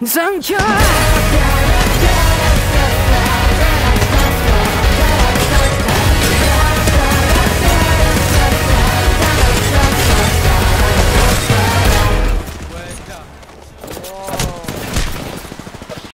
Thank you. Wake